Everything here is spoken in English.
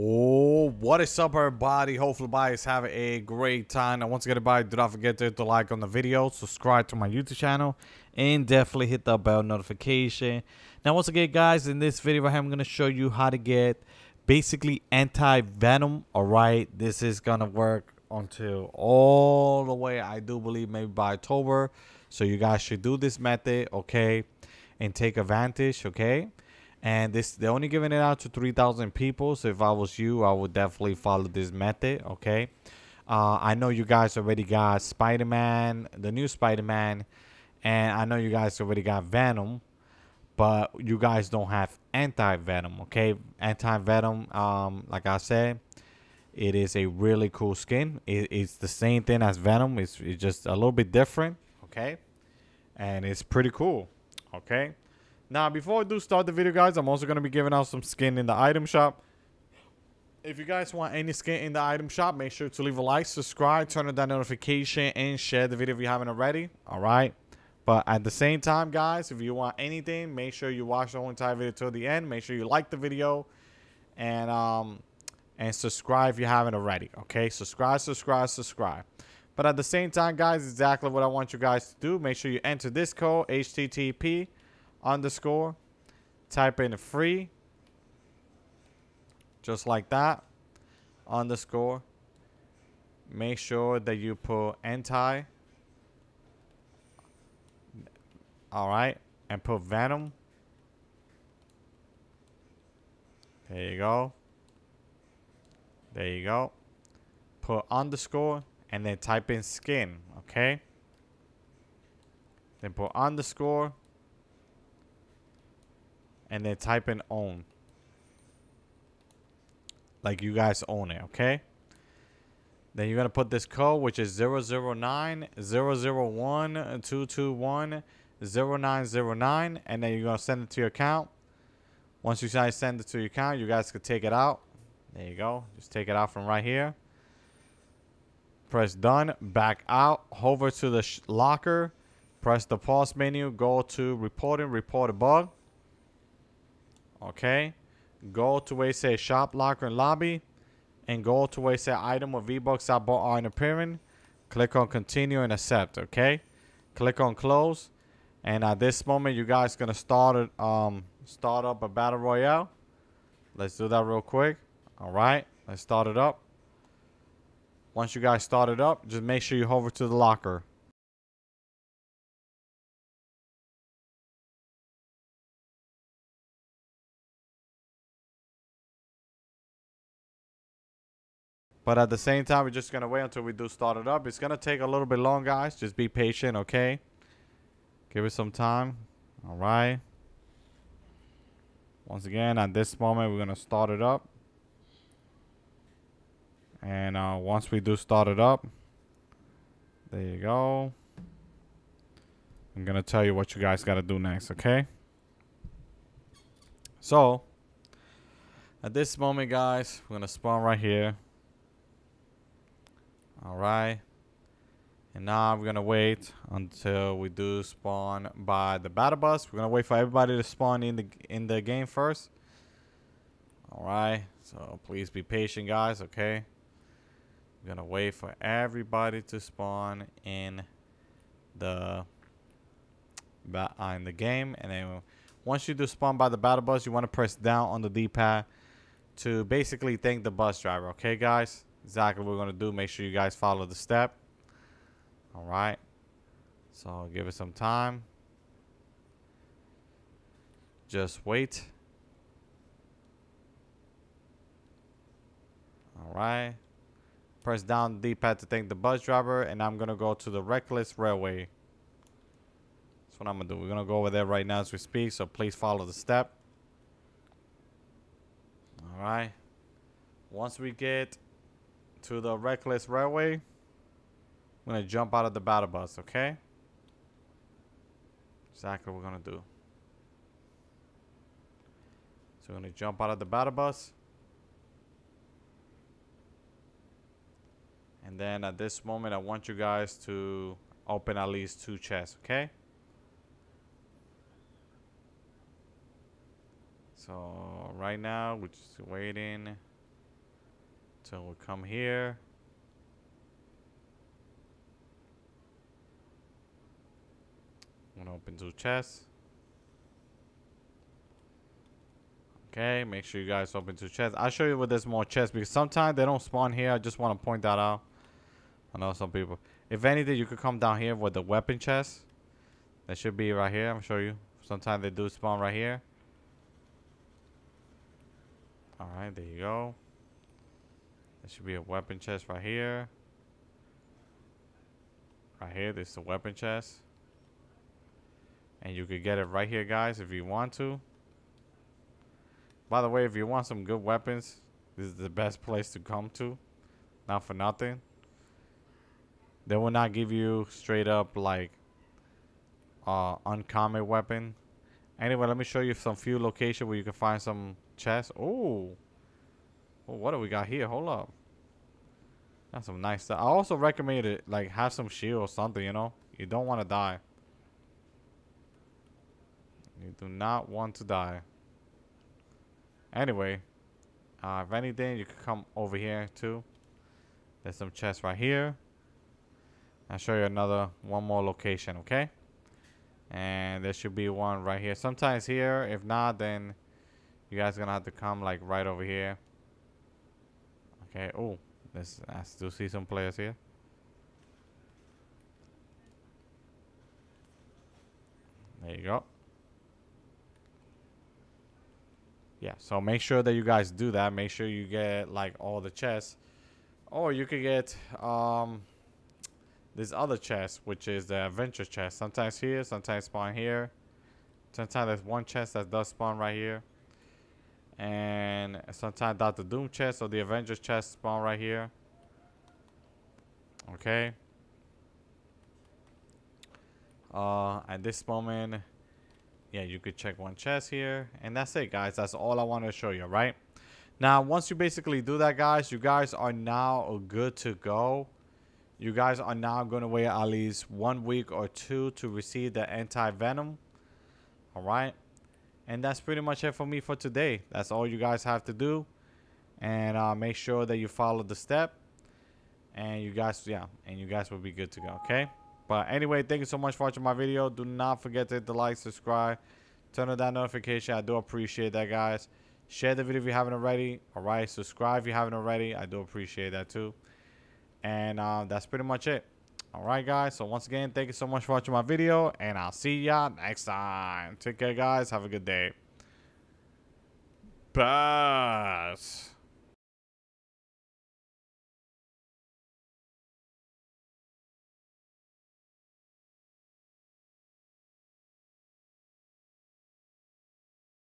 Oh, what is up, everybody? Hopefully, everybody have a great time. And once again, everybody, do not forget to hit the like on the video, subscribe to my YouTube channel, and definitely hit the bell notification. Now, once again, guys, in this video, I'm going to show you how to get basically anti-venom. All right, this is going to work until all the way, I do believe, maybe by October. So you guys should do this method, okay, and take advantage, okay? And this they're only giving it out to 3000 people. So if i was you i would definitely follow this method okay? Uh, i know you guys already got spider-man the new spider-man and i know you guys already got venom but you guys don't have anti-venom okay? Anti-venom um like i said it is a really cool skin. It, it's the same thing as venom. It's, it's just a little bit different okay? And it's pretty cool okay now, before I do start the video, guys, I'm also going to be giving out some skin in the item shop. If you guys want any skin in the item shop, make sure to leave a like, subscribe, turn on that notification, and share the video if you haven't already. All right? But at the same time, guys, if you want anything, make sure you watch the whole entire video till the end. Make sure you like the video and um and subscribe if you haven't already. Okay? Subscribe, subscribe, subscribe. But at the same time, guys, exactly what I want you guys to do. Make sure you enter this code, HTTP underscore. Type in free. Just like that. Underscore. Make sure that you put anti. Alright. And put venom. There you go. There you go. Put underscore and then type in skin. Okay. Then put underscore and then type in own. Like you guys own it, okay? Then you're going to put this code, which is 009 001 221 0909, and then you're going to send it to your account. Once you guys send it to your account, you guys could take it out. There you go. Just take it out from right here. Press done. Back out. Hover to the locker. Press the pause menu. Go to reporting. Report a bug. Okay. Go to where it says shop locker and lobby. And go to where it says item or V-Bucks I bought are in appearing. Click on continue and accept. Okay. Click on close. And at this moment, you guys gonna start it, um start up a battle royale. Let's do that real quick. All right. Let's start it up. Once you guys start it up, just make sure you hover to the locker. But at the same time, we're just going to wait until we do start it up. It's going to take a little bit long, guys. Just be patient, okay? Give it some time. All right. Once again, at this moment, we're going to start it up. And uh, once we do start it up, there you go. I'm going to tell you what you guys got to do next, okay? So, at this moment, guys, we're going to spawn right here. Alright. And now we're gonna wait until we do spawn by the battle bus. We're gonna wait for everybody to spawn in the in the game first. Alright. So please be patient guys, okay? We're gonna wait for everybody to spawn in the uh, in the game and then once you do spawn by the battle bus you want to press down on the d-pad to basically thank the bus driver okay guys exactly what we're going to do. Make sure you guys follow the step. All right. So give it some time. Just wait. All right. Press down the D-pad to thank the bus driver. And I'm going to go to the Reckless Railway. That's what I'm going to do. We're going to go over there right now as we speak. So please follow the step. All right. Once we get to the Reckless Railway. I'm to jump out of the battle bus, okay? Exactly what we're to do. So we're to jump out of the battle bus. And then at this moment, I want you guys to open at least two chests, okay? So right now, we're just waiting. So we'll come here. Gonna open two chests. Okay, make sure you guys open two chests. I'll show you where there's more chests because sometimes they don't spawn here. I just want to point that out. I know some people. If anything, you could come down here with the weapon chest. That should be right here. I'm show you. Sometimes they do spawn right here. Alright, there you go. There should be a weapon chest right here. Right here, this is the weapon chest. And you could get it right here, guys, if you want to. By the way, if you want some good weapons, this is the best place to come to. Not for nothing. They will not give you straight up like uh uncommon weapon. Anyway, let me show you some few locations where you can find some chests. Oh. oh what do we got here? Hold up. That's some nice stuff. I also recommend it like have some shield or something, you know? You don't want to die. You do not want to die. Anyway, uh, if anything, you can come over here too. There's some chests right here. I'll show you another, one more location, okay? And there should be one right here. Sometimes here, if not, then you guys gonna have to come like right over here. Okay, oh, this, I still see some players here. There you go. Yeah, so make sure that you guys do that. Make sure you get like all the chests. Or you could get um this other chest, which is the adventure chest. Sometimes here, sometimes spawn here. Sometimes there's one chest that does spawn right here. And sometimes Doctor Doom chest or the Avengers chest spawn right here. Okay. Uh, at this moment, yeah, you could check one chest here. And that's it, guys. That's all I wanted to show you, right? Now, once you basically do that, guys, you guys are now good to go. You guys are now going to wait at least one week or two to receive the anti-venom. All right. And that's pretty much it for me for today. That's all you guys have to do. And uh, make sure that you follow the step. And you guys, yeah, and you guys will be good to go, okay? But anyway, thank you so much for watching my video. Do not forget to hit the like, subscribe, turn on that notification. I do appreciate that, guys. Share the video if you haven't already. All right, subscribe if you haven't already. I do appreciate that too. And uh, that's pretty much it. All right, guys. So once again, thank you so much for watching my video. And I'll see ya next time. Take care, guys. Have a good day. Bye.